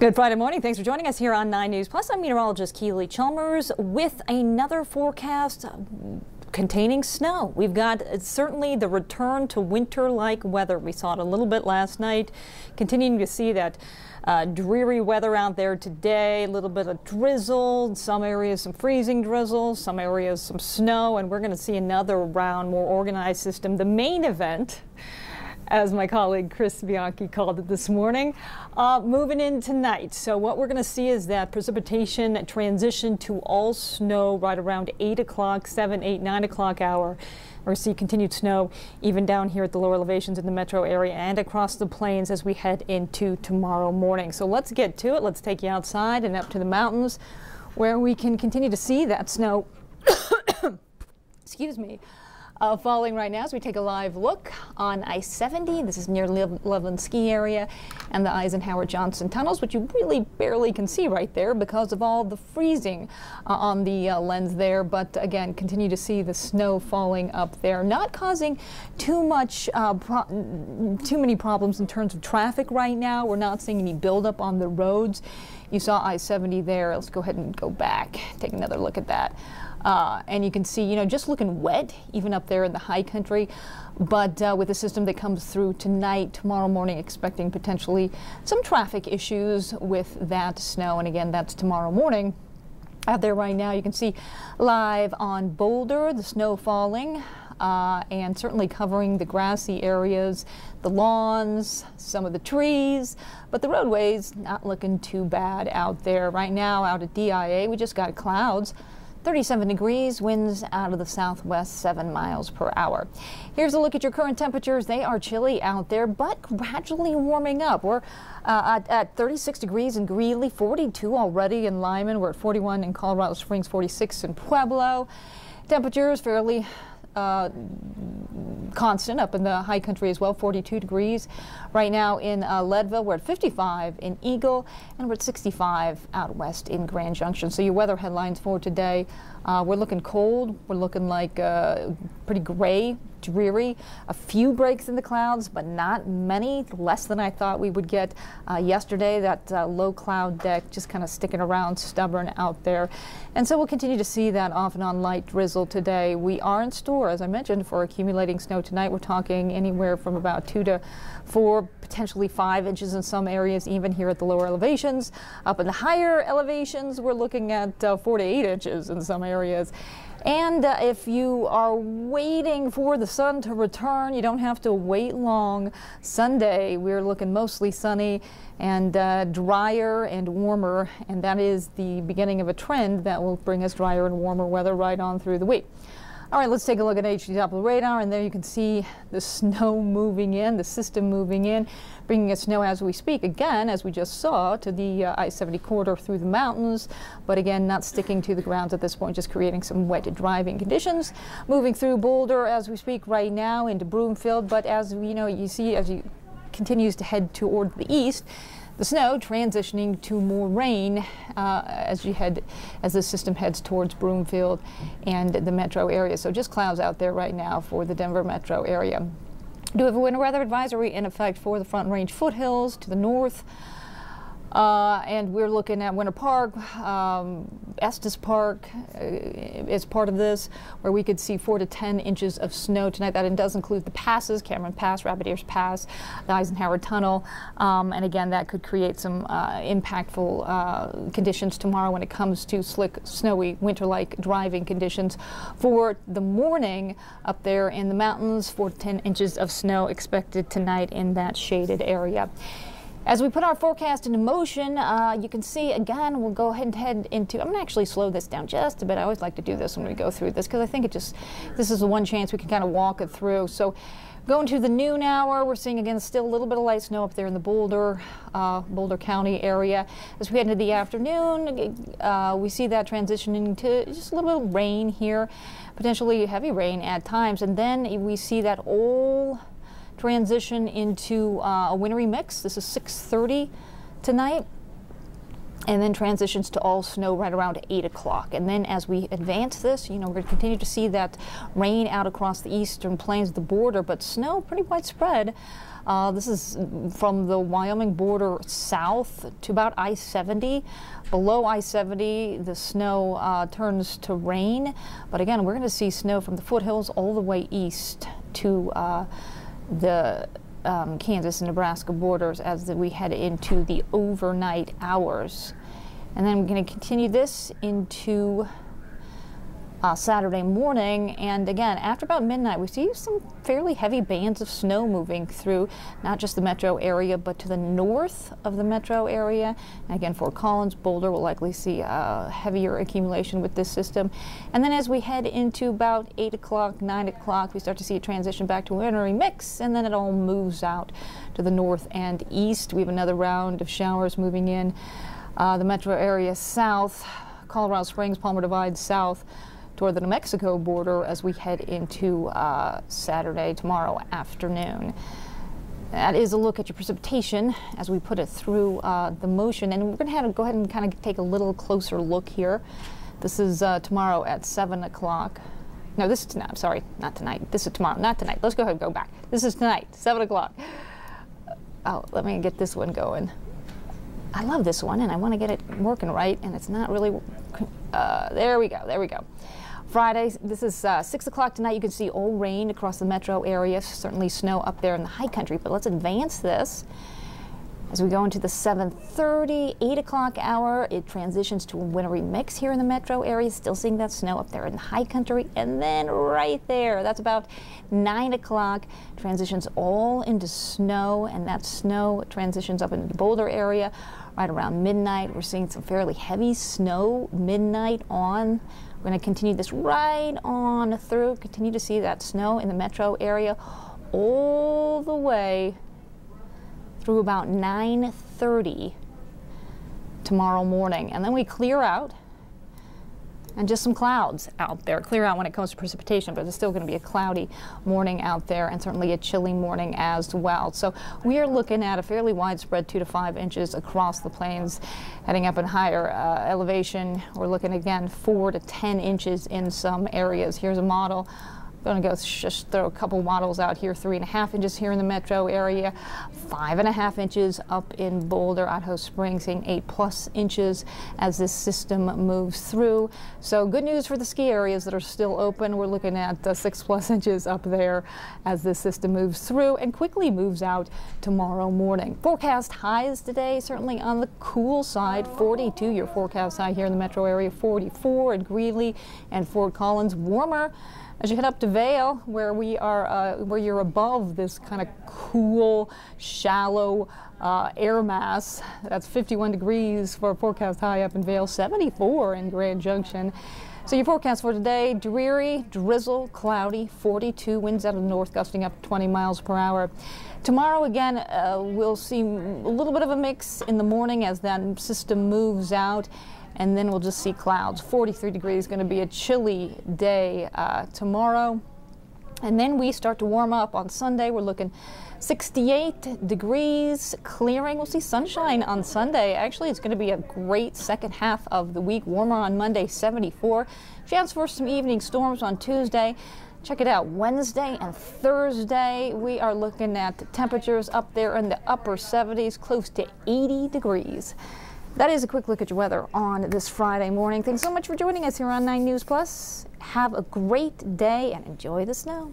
Good Friday morning. Thanks for joining us here on 9 News. Plus, I'm meteorologist Keely Chalmers with another forecast containing snow. We've got uh, certainly the return to winter-like weather. We saw it a little bit last night, continuing to see that uh, dreary weather out there today, a little bit of drizzle, some areas some freezing drizzle, some areas some snow, and we're going to see another round, more organized system. The main event as my colleague Chris Bianchi called it this morning. Uh, moving in tonight. So what we're going to see is that precipitation transition to all snow right around 8 o'clock, 7, 8, 9 o'clock hour. Or see continued snow even down here at the lower elevations in the metro area and across the plains as we head into tomorrow morning. So let's get to it. Let's take you outside and up to the mountains where we can continue to see that snow. Excuse me uh, falling right now as we take a live look on I-70. This is near Loveland Ski Area and the Eisenhower Johnson tunnels, which you really barely can see right there because of all the freezing uh, on the uh, lens there. But again, continue to see the snow falling up there, not causing too much, uh, too many problems in terms of traffic right now. We're not seeing any buildup on the roads. You saw I-70 there. Let's go ahead and go back, take another look at that. Uh, and you can see, you know, just looking wet, even up there in the high country. But uh, with the system that comes through tonight, tomorrow morning, expecting potentially some traffic issues with that snow. And again, that's tomorrow morning. Out there right now, you can see live on Boulder, the snow falling. Uh, and certainly covering the grassy areas, the lawns, some of the trees, but the roadways not looking too bad out there. Right now out at DIA, we just got clouds 37 degrees, winds out of the southwest 7 miles per hour. Here's a look at your current temperatures. They are chilly out there, but gradually warming up. We're uh, at, at 36 degrees in Greeley, 42 already in Limon. We're at 41 in Colorado Springs, 46 in Pueblo. Temperatures fairly uh, constant up in the high country as well, 42 degrees. Right now in uh, Leadville, we're at 55 in Eagle, and we're at 65 out west in Grand Junction. So your weather headlines for today, uh, we're looking cold. We're looking like uh, pretty gray dreary. A few breaks in the clouds, but not many, less than I thought we would get uh, yesterday. That uh, low cloud deck just kind of sticking around stubborn out there. And so we'll continue to see that off and on light drizzle today. We are in store, as I mentioned, for accumulating snow tonight. We're talking anywhere from about two to four, potentially five inches in some areas, even here at the lower elevations. Up in the higher elevations, we're looking at uh, four to eight inches in some areas. And uh, if you are waiting for the sun to return, you don't have to wait long. Sunday, we're looking mostly sunny and uh, drier and warmer, and that is the beginning of a trend that will bring us drier and warmer weather right on through the week. All right, let's take a look at HD Doppler radar, and there you can see the snow moving in, the system moving in, bringing us snow as we speak. Again, as we just saw, to the uh, I-70 corridor through the mountains, but again, not sticking to the grounds at this point, just creating some wet driving conditions. Moving through Boulder as we speak right now into Broomfield, but as you know, you see as you continues to head toward the east, the snow transitioning to more rain uh, as you head as the system heads towards Broomfield and the metro area. So just clouds out there right now for the Denver metro area. Do we have a winter weather advisory in effect for the Front Range foothills to the north. Uh, and we're looking at Winter Park, um, Estes Park uh, is part of this, where we could see four to 10 inches of snow tonight. That does include the passes, Cameron Pass, Rabbit Ears Pass, the Eisenhower Tunnel. Um, and again, that could create some uh, impactful uh, conditions tomorrow when it comes to slick, snowy, winter-like driving conditions. For the morning up there in the mountains, four to 10 inches of snow expected tonight in that shaded area. As we put our forecast into motion, uh, you can see again, we'll go ahead and head into, I'm going to actually slow this down just a bit. I always like to do this when we go through this because I think it just, this is the one chance we can kind of walk it through. So going to the noon hour, we're seeing again still a little bit of light snow up there in the Boulder, uh, Boulder County area. As we head into the afternoon, uh, we see that transitioning to just a little bit of rain here, potentially heavy rain at times. And then we see that all transition into uh, a wintry mix. This is 6.30 tonight. and then transitions to all snow right around 8 o'clock. And then as we advance this, you know, we're going to continue to see that rain out across the eastern plains of the border, but snow pretty widespread. Uh, this is from the Wyoming border south to about I-70. Below I-70, the snow uh, turns to rain. But again, we're going to see snow from the foothills all the way east to uh, the um, Kansas and Nebraska borders as the, we head into the overnight hours. And then we're going to continue this into uh, Saturday morning. And again, after about midnight, we see some fairly heavy bands of snow moving through not just the metro area, but to the north of the metro area. And again, Fort Collins, Boulder will likely see heavier accumulation with this system. And then as we head into about 8 o'clock, 9 o'clock, we start to see a transition back to a wintry mix, and then it all moves out to the north and east. We have another round of showers moving in. Uh, the metro area south, Colorado Springs, Palmer Divide south, toward the New Mexico border as we head into uh, Saturday, tomorrow afternoon. That is a look at your precipitation as we put it through uh, the motion. And we're going to have to go ahead and kind of take a little closer look here. This is uh, tomorrow at 7 o'clock. No, this is tonight. I'm sorry, not tonight. This is tomorrow, not tonight. Let's go ahead and go back. This is tonight, 7 o'clock. Oh, let me get this one going. I love this one and I want to get it working right, and it's not really. Uh, there we go, there we go. Friday, this is uh, 6 o'clock tonight. You can see all rain across the metro area, certainly snow up there in the high country. But let's advance this. As we go into the 7.30, 8 o'clock hour, it transitions to a wintry mix here in the metro area. Still seeing that snow up there in the high country. And then right there, that's about 9 o'clock, transitions all into snow. And that snow transitions up into the Boulder area right around midnight. We're seeing some fairly heavy snow midnight on we're going to continue this right on through, continue to see that snow in the metro area all the way through about 9.30 tomorrow morning. And then we clear out and just some clouds out there. Clear out when it comes to precipitation, but it's still going to be a cloudy morning out there and certainly a chilly morning as well. So we are looking at a fairly widespread two to five inches across the plains. Heading up in higher uh, elevation, we're looking again four to 10 inches in some areas. Here's a model Going to go just throw a couple models out here, three and a half inches here in the metro area, five and a half inches up in Boulder, Idaho Springs, seeing eight plus inches as this system moves through. So good news for the ski areas that are still open. We're looking at uh, six plus inches up there as this system moves through and quickly moves out tomorrow morning. Forecast highs today, certainly on the cool side, 42 your forecast high here in the metro area, 44 in Greeley and Fort Collins, warmer as you head up to Vail, where we are, uh, where you're above this kind of cool, shallow uh, air mass, that's 51 degrees for forecast high up in Vail, 74 in Grand Junction. So your forecast for today, dreary, drizzle, cloudy, 42, winds out of the north gusting up 20 miles per hour. Tomorrow again, uh, we'll see a little bit of a mix in the morning as that system moves out and then we'll just see clouds. 43 degrees, going to be a chilly day uh, tomorrow. And then we start to warm up on Sunday. We're looking 68 degrees, clearing. We'll see sunshine on Sunday. Actually, it's going to be a great second half of the week. Warmer on Monday, 74. Chance for some evening storms on Tuesday. Check it out. Wednesday and Thursday, we are looking at temperatures up there in the upper 70s, close to 80 degrees. That is a quick look at your weather on this Friday morning. Thanks so much for joining us here on 9 News Plus. Have a great day and enjoy the snow.